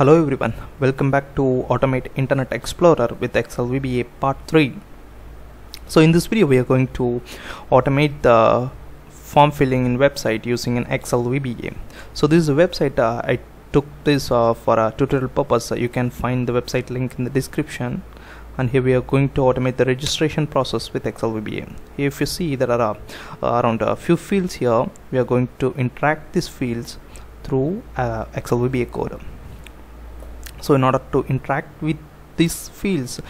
Hello everyone, welcome back to Automate Internet Explorer with Excel VBA part 3. So in this video we are going to automate the form filling in website using an Excel VBA. So this is a website uh, I took this uh, for a tutorial purpose. You can find the website link in the description and here we are going to automate the registration process with Excel VBA. If you see there are uh, around a few fields here we are going to interact these fields through uh, Excel VBA code so in order to interact with these fields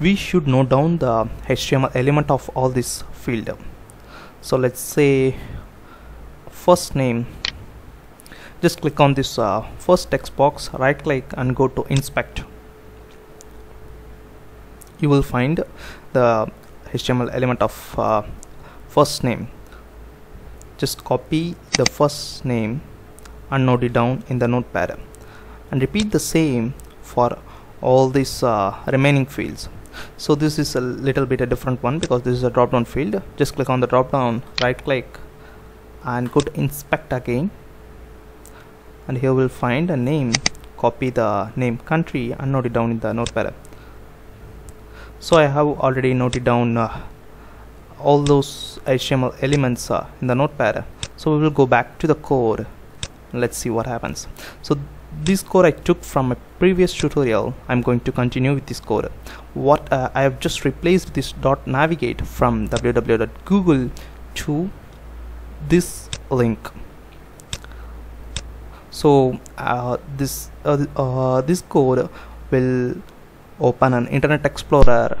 we should note down the HTML element of all this field. So let's say first name. Just click on this uh, first text box right click and go to inspect. You will find the HTML element of uh, first name. Just copy the first name and note it down in the notepad and repeat the same for all these uh, remaining fields. So this is a little bit a different one because this is a drop down field. Just click on the drop down right click and go to inspect again. And here we'll find a name. Copy the name country and note it down in the notepad so I have already noted down uh, all those HTML elements uh, in the notepad so we will go back to the code let's see what happens. So this code I took from a previous tutorial I'm going to continue with this code. What uh, I have just replaced this dot navigate from www.google to this link. So uh, this uh, uh, this code will open an internet explorer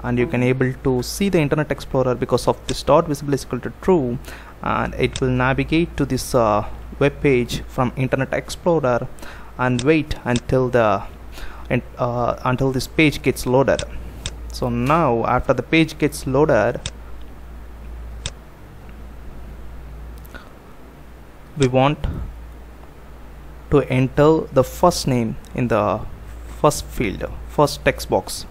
and you can able to see the internet explorer because of this dot visible is equal to true and it will navigate to this uh, web page from internet explorer and wait until the uh, until this page gets loaded. So now after the page gets loaded we want to enter the first name in the first field first text box.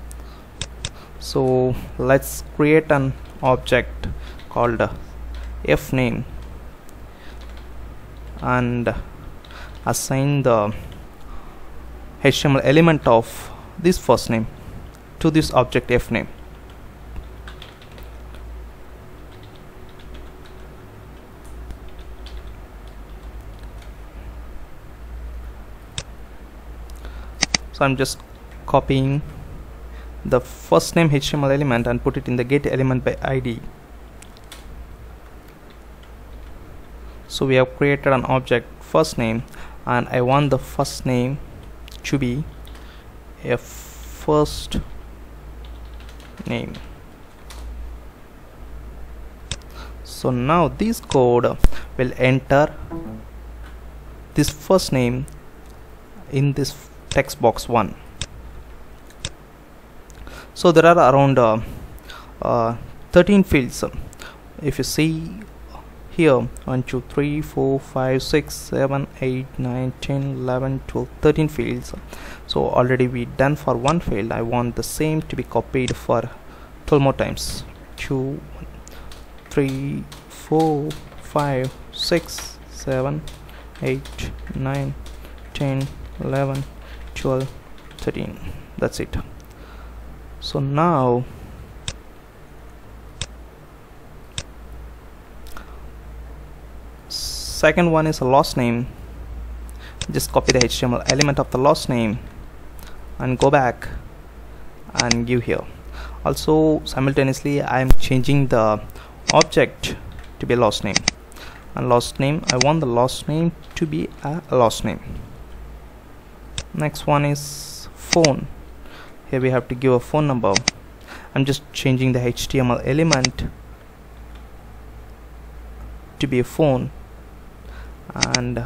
So let's create an object called f name and assign the HTML element of this first name to this object f name. So I'm just copying the first name HTML element and put it in the get element by ID so we have created an object first name and I want the first name to be a first name. So now this code will enter this first name in this text box 1 so there are around uh, uh, 13 fields. If you see here 1 2 3 4 5 6 7 8 9 10 11 12 13 fields. So already we done for one field. I want the same to be copied for 12 more times. 2 3 4 5 6 7 8 9 10 11 12 13 that's it. So now second one is a last name. Just copy the HTML element of the last name and go back and give here. Also simultaneously I am changing the object to be a last name. And last name I want the last name to be a last name. Next one is phone. Here we have to give a phone number. I'm just changing the HTML element to be a phone and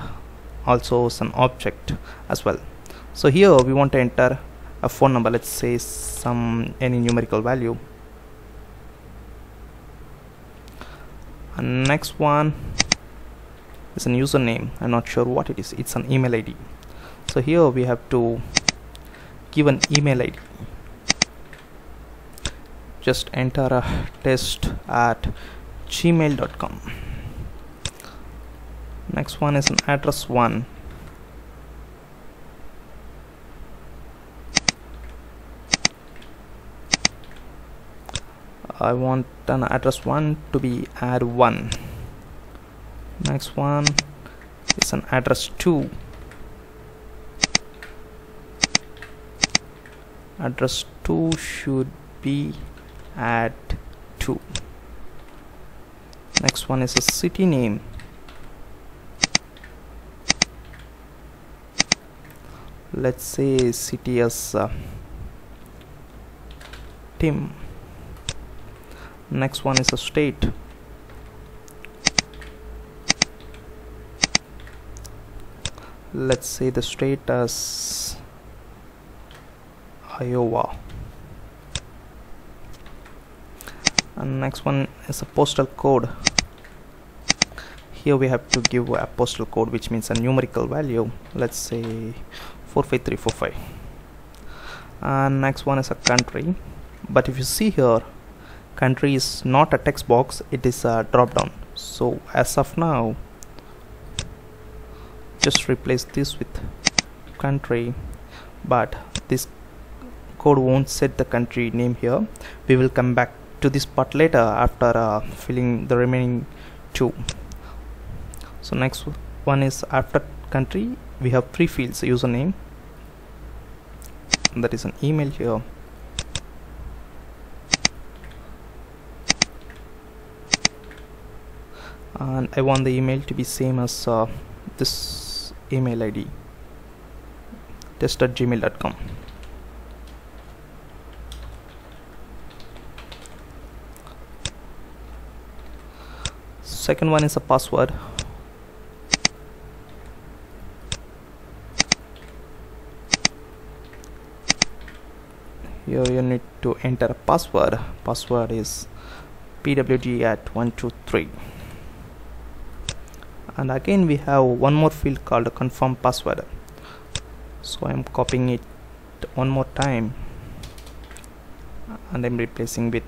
also some object as well. So here we want to enter a phone number. Let's say some any numerical value. And next one is a username. I'm not sure what it is. It's an email ID so here we have to give an email ID just enter a test at gmail.com next one is an address 1 I want an address 1 to be add 1 next one is an address 2 address 2 should be add 2 next one is a city name. Let's say cts uh, Tim. Next one is a state. Let's say the state as Iowa. And next one is a postal code. Here we have to give a postal code which means a numerical value. Let's say 45345 and next one is a country. But if you see here country is not a text box it is a drop down so as of now just replace this with country. But this code won't set the country name here. We will come back to this part later after uh, filling the remaining two. So next one is after country we have three fields username. That is an email here. And I want the email to be same as uh, this email id test at gmail.com second one is a password here you need to enter a password. Password is pwg at 123 and again we have one more field called confirm password. So I'm copying it one more time. And I'm replacing with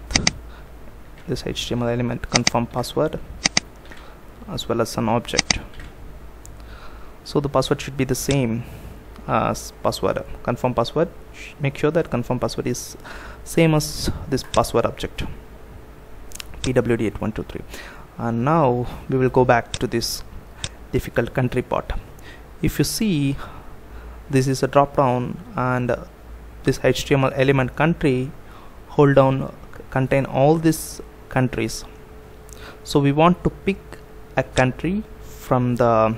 this HTML element confirm password as well as an object. So the password should be the same as password. Confirm password. Make sure that confirm password is same as this password object. Pwd8123 and now we will go back to this difficult country part. If you see this is a drop down and this HTML element country hold down contain all these countries. So we want to pick a country from the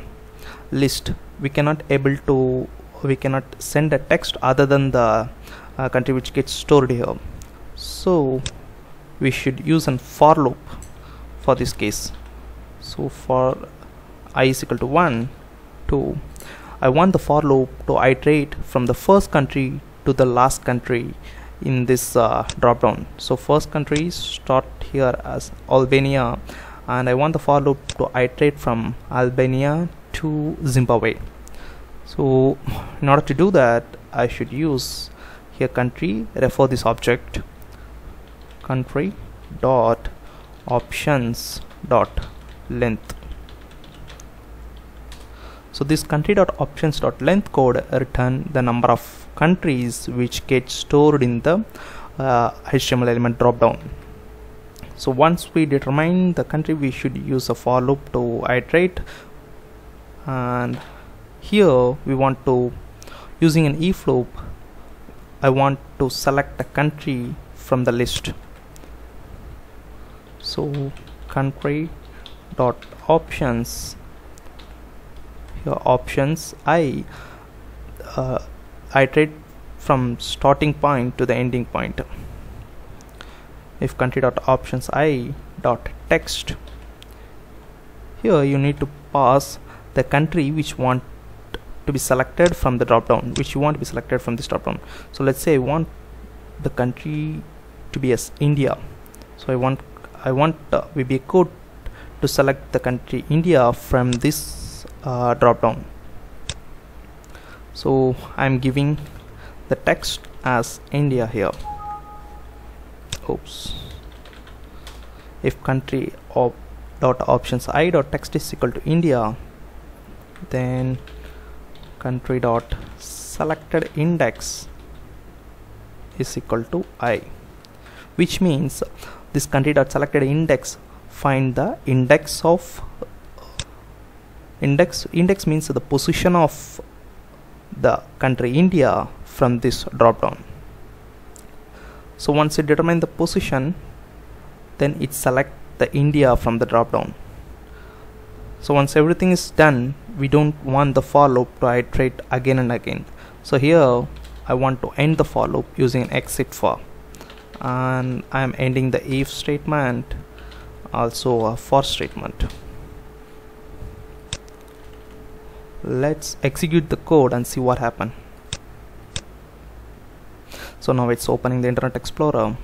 list. We cannot able to we cannot send a text other than the uh, country which gets stored here. So we should use a for loop for this case. So for i is equal to 1 2 I want the for loop to iterate from the first country to the last country in this uh, drop down so first country start here as Albania and I want the for loop to iterate from Albania to Zimbabwe so in order to do that I should use here country refer this object country dot options dot length. So this country dot options dot length code return the number of countries which get stored in the uh, HTML element dropdown. So once we determine the country we should use a for loop to iterate and here we want to using an if loop I want to select a country from the list. So country dot options. Here options I uh, iterate from starting point to the ending point. If country dot options I dot text. Here you need to pass the country which want to be selected from the drop down which you want to be selected from this drop down. So let's say I want the country to be as India. So I want I want uh, VBA code to select the country India from this uh, drop down. So I'm giving the text as India here. Oops. If country of dot options i dot text is equal to India then country dot selected index is equal to i which means this country dot selected index find the index of index index means the position of the country India from this drop down. So once it determine the position then it select the India from the drop down. So once everything is done we don't want the for loop to iterate again and again. So here I want to end the for loop using exit for. And I am ending the if statement also a for statement. Let's execute the code and see what happened so now it's opening the internet explorer.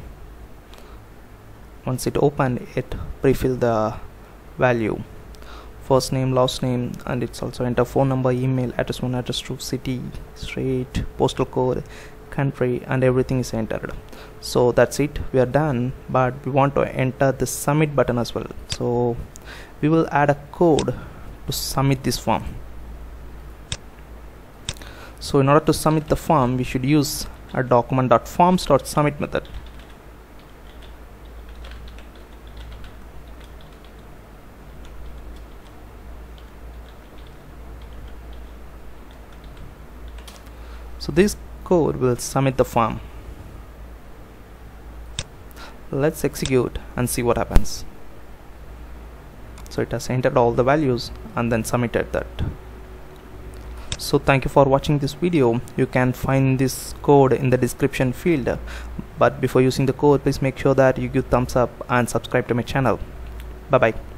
Once it opened it pre-fill the value first name last name and it's also enter phone number email address one address two city street postal code country and everything is entered. So that's it. We are done but we want to enter the submit button as well. So we will add a code to submit this form. So in order to submit the form we should use a document.forms.submit method so this code will submit the form. Let's execute and see what happens. So it has entered all the values and then submitted that. So thank you for watching this video. You can find this code in the description field. But before using the code please make sure that you give thumbs up and subscribe to my channel. Bye bye